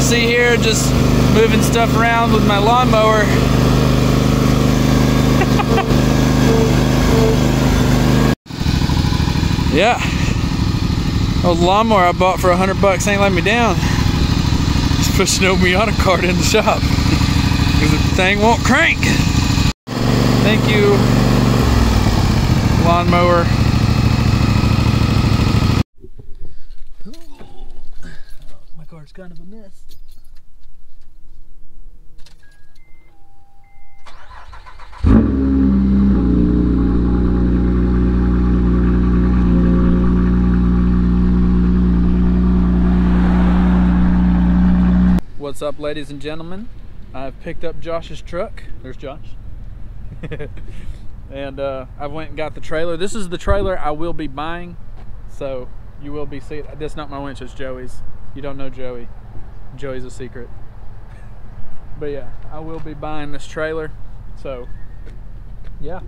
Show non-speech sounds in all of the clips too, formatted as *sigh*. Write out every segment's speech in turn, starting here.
See here, just moving stuff around with my lawnmower. *laughs* yeah. Old lawnmower I bought for a hundred bucks ain't letting me down. Just pushing an Miata Kart in the shop. *laughs* Because the thing won't crank. Thank you, lawnmower. What's up, ladies and gentlemen? I've picked up Josh's truck. There's Josh. *laughs* and uh, I went and got the trailer. This is the trailer I will be buying. So you will be seeing. That's not my winch, it's Joey's. You don't know Joey. Joey's a secret. *laughs* But yeah, I will be buying this trailer. So yeah.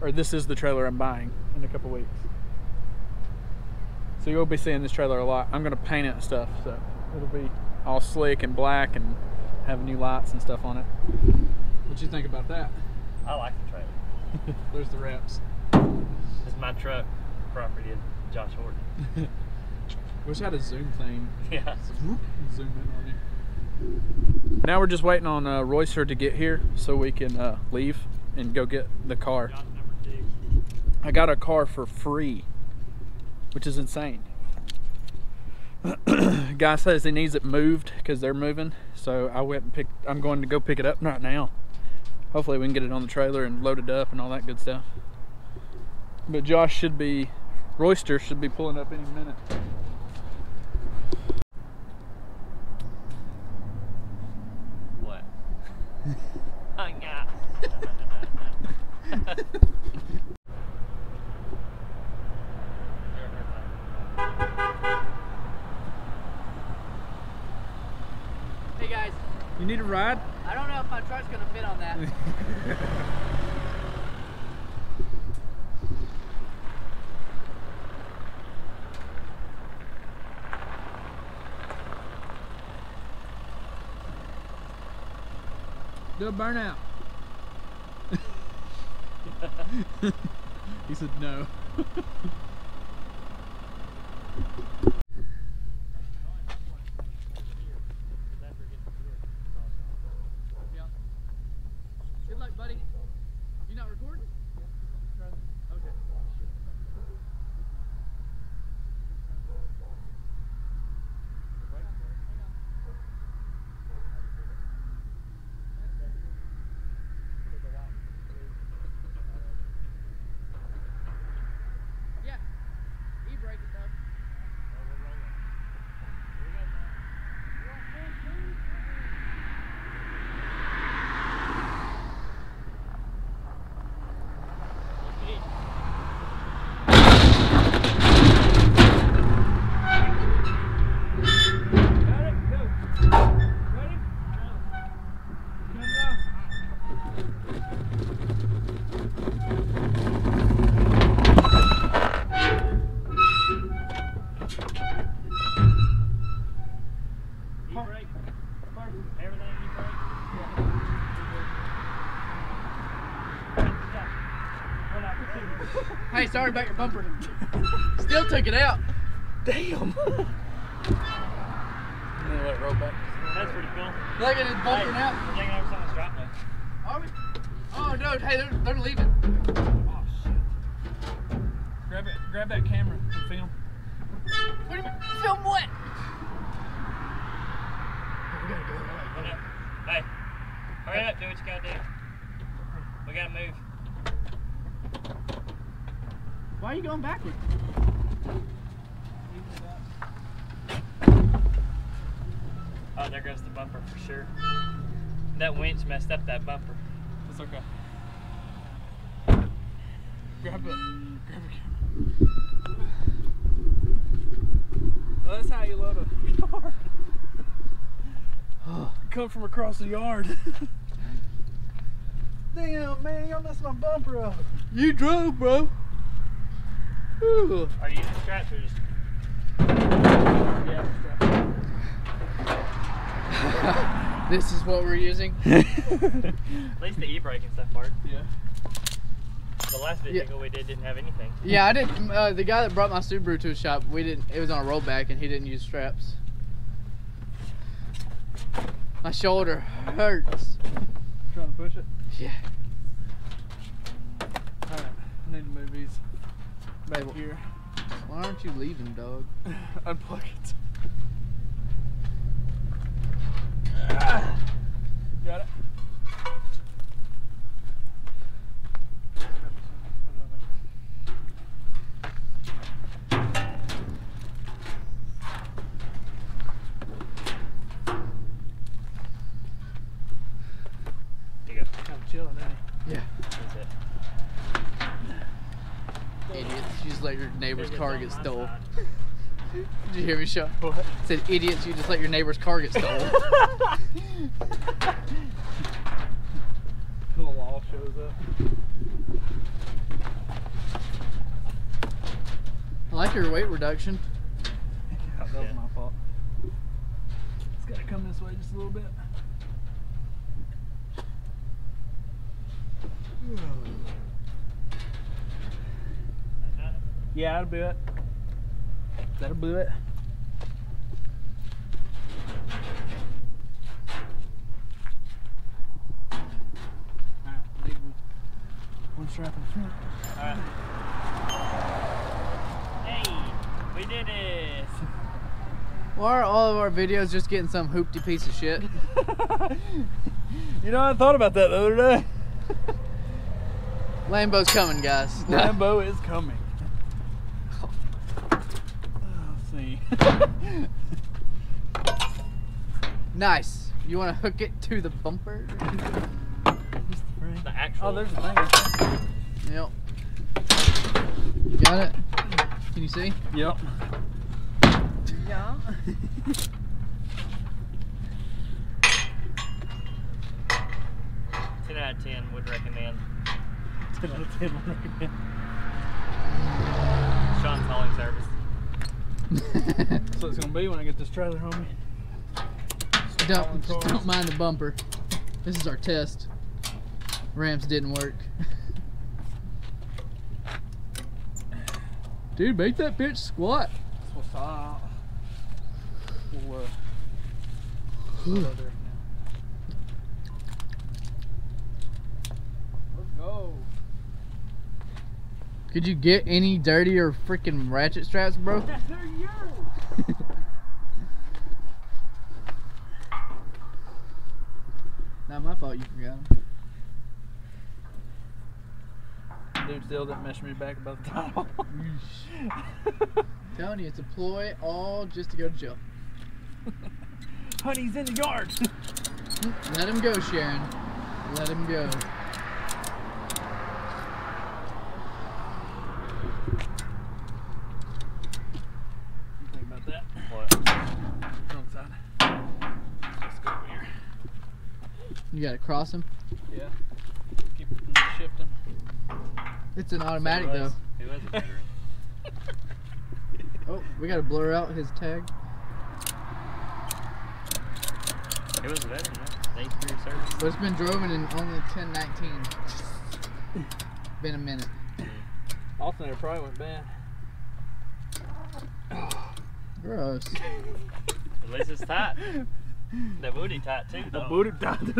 Or this is the trailer I'm buying in a couple weeks. So you'll be seeing this trailer a lot. I'm gonna paint it and stuff, so it'll be all slick and black and have new lights and stuff on it. What do you think about that? I like the trailer. *laughs* There's the reps. It's my truck, property of Josh Horton. *laughs* Wish I had a zoom thing. *laughs* Yeah. Zoom in on you. Now we're just waiting on uh, Royster to get here so we can uh, leave and go get the car. Josh number two. I got a car for free, which is insane. *clears throat* Guy says he needs it moved because they're moving, so I went and picked. I'm going to go pick it up right now. Hopefully, we can get it on the trailer and load it up and all that good stuff. But Josh should be, Royster should be pulling up any minute. What? *laughs* oh, *laughs* yeah. *laughs* Hey guys, Ride? I don't know if my truck's gonna fit on that. Do a burnout. he said no. *laughs* Good luck, buddy. You not recording? Okay. Yeah. E-brake it though. E-brake. Everything E-brake. Hey, sorry about your bumper. Still took it out. Damn. let it roll back. That's pretty cool. Look at it bumping Hey, out. Taking over someone's drop though. Are we? Oh no, hey, they're, they're leaving. Oh shit. Grab it. Grab that camera and film. What do you mean? Film what? Hold up. Hey. Hurry up, do what you gotta do. We gotta move. Why are you going backward? Oh, there goes the bumper for sure. That winch messed up that bumper. It's okay. Grab it. Grab a camera. Well, that's how you load a car. *laughs* Come from across the yard. *laughs* Damn, man, y'all messed my bumper up. You drove, bro. Ooh. Are you using straps or just Yeah, *laughs* strap. this is what we're using. *laughs* At least the e-brake and stuff worked. Yeah. The last Yeah. vehicle we did didn't have anything. Yeah, I didn't. Uh, the guy that brought my Subaru to his shop, we didn't. It was on a rollback, and he didn't use straps. My shoulder hurts. Trying to push it. Yeah. Alright, I need to move these Babe, back here. why aren't you leaving, dog? *laughs* Unplug it. Got it. There you go. Kind of chilling, ain't Yeah. That's it. Idiots. You just let your neighbor's car get my stole. Did you hear me, Shawn? What? said idiots. *laughs* You just let your neighbor's car get stole. The law shows up. I like your weight reduction. yeah, that was Yeah. my fault. It's got to come this way just a little bit. Yeah, that'll do it. That'll do it. One- one strap in front. Alright. Hey, we did it. Why are all of our videos just getting some hoopty piece of shit? *laughs* you know, I thought about that the other day. Lambo's coming, guys. Lambo is coming. Let's see. *laughs* nice. You want to hook it to the bumper? The actual. Oh, there's a thing. right there. Yep. Got it? Can you see? Yep. Yeah. *laughs* Ten out of ten would recommend. 10 out of 10 would recommend. Shawn's hauling service. That's what it's gonna be when I get this trailer on me. don't, just don't mind the bumper. This is our test. Ramps didn't work. Dude, make that bitch squat. That's what's up. We'll, uh, put it there now. Let's go. Could you get any dirtier freaking ratchet straps, bro? They're. *laughs* Not my fault you forgot 'em. Dude still didn't message me back about the title. *laughs* Telling you, it's a ploy all just to go to jail. *laughs* Honey's in the yard. Let him go, Sharon. Let him go. You think about that? What? Wrong side. Let's go over here. You gotta cross him. Yeah. Keep it from shifting. It's an automatic Who though. was- Who was a *laughs* veteran? Oh, we gotta blur out his tag. Who was a veteran? man? Thanks for your service. But it's been driven in only 1019. *laughs* Been a minute. Alternator probably went bad. Gross. *laughs* At least it's tight. That booty tight too. The booty tied.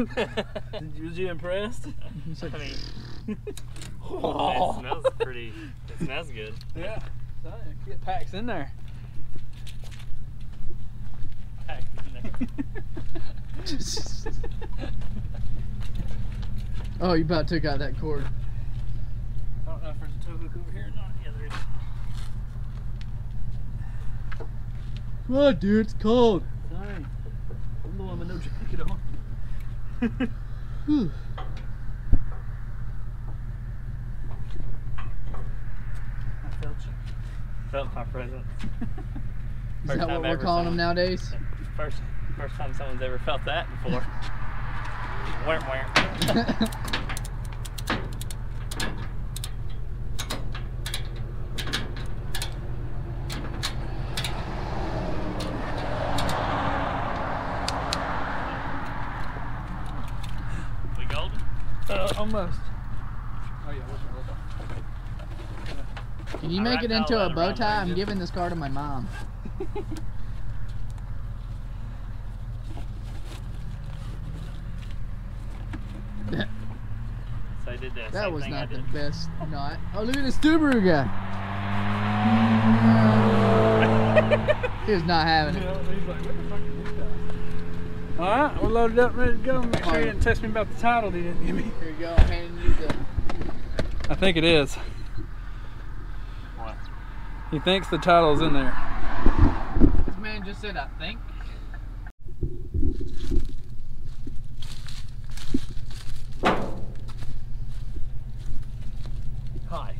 Did you, was you impressed? Like- *laughs* I mean, it smells pretty. It smells good. Yeah. Oh, so, Get packs in there. Heck, you know. oh, you about took out that cord. I don't know if there's a tow hook over here or not. Yeah, there is. Come on, dude, it's cold. Sorry. I'm the one with no jacket on. I felt you. Felt my presence. *laughs* Is First that time what we're ever calling them nowadays? First, first time someone's ever felt that before. *laughs* Where, where? *laughs* Uh, almost. Oh yeah, what's your Can you I make wrapped it into a that bow tie? my I'm giving this car to my mom. *laughs* So I did the That was not the best *laughs* knot. Oh, look at the Subaru guy. *laughs* he was not having it. He's like, what the fuck is this guy? All right, we're loaded up, ready to go. Make sure you didn't test me about the title. He didn't give me. Here you go. I'm handing you the. I think it is. What? He thinks the title's in there. This man just said, I think. Hi,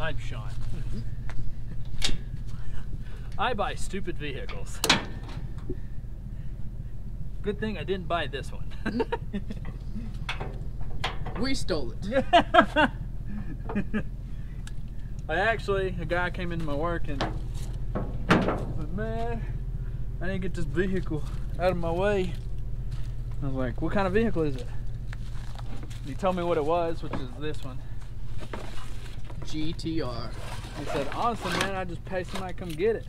I'm Shawn. Mm-hmm. I buy stupid vehicles. Good thing I didn't buy this one. *laughs* We stole it. *laughs* I actually, a guy came into my work and said, man, I didn't get this vehicle out of my way. I was like, what kind of vehicle is it? He told me what it was, which is this one. GTR. He said, honestly, man, I just pay somebody to come get it.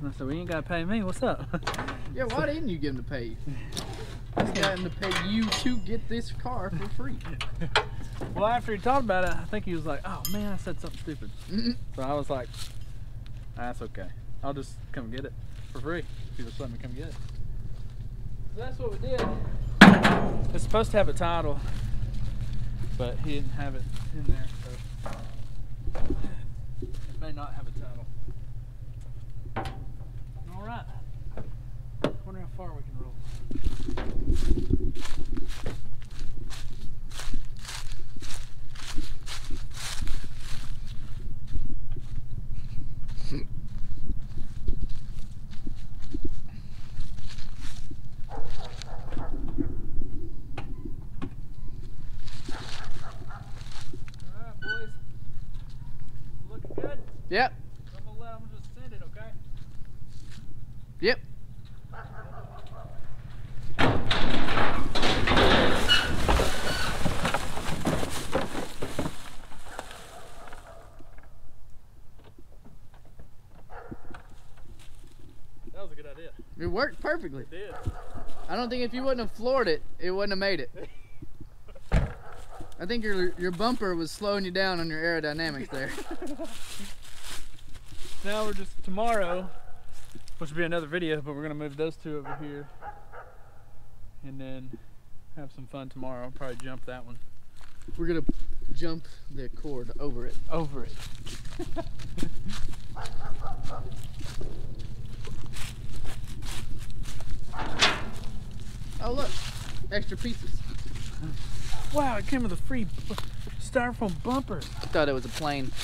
And I said, well, you ain't got to pay me. What's up? Yeah, why didn't you give him to pay you? Just got him to pay you to get this car for free. *laughs* well, after he talked about it, I think he was like, oh, man, I said something stupid. So I was like, that's okay. I'll just come get it for free. If you just let me come get it. So that's what we did. It's supposed to have a title, but he didn't have it in there, so it may not have a title. All right. Wonder how far we can roll. All right, boys. Looking good. Yep. I'm gonna let them just send it, okay? Yep. A. It worked perfectly. It did. I don't think if you wouldn't have floored it, it wouldn't have made it. *laughs* I think your your bumper was slowing you down on your aerodynamics there. *laughs* Now we're just tomorrow, which will be another video, but we're gonna move those two over here, and then have some fun tomorrow. I'll probably jump that one We're gonna jump the cord over it. over it. *laughs* Oh look, extra pieces. Wow, it came with a free b- styrofoam bumper. I thought it was a plane. *laughs*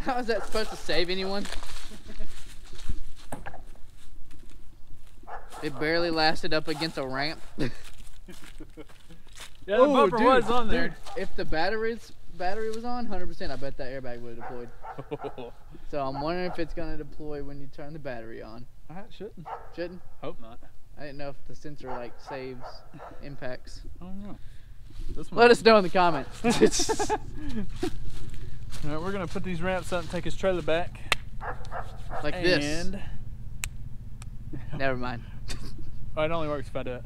How is that supposed to save anyone? It barely lasted up against a ramp. *laughs* Yeah, the Oh, bumper dude, was on there. dude, if the batteries battery was on, 100%, I bet that airbag would have deployed. *laughs* So I'm wondering if it's gonna deploy when you turn the battery on. I shouldn't. Shouldn't? Hope not. I didn't know if the sensor like saves impacts. I don't know. This one. Let us know in the comments. *laughs* All right, we're gonna put these ramps up and take his trailer back. like this. And Never mind. oh, *laughs* it only works if I do it.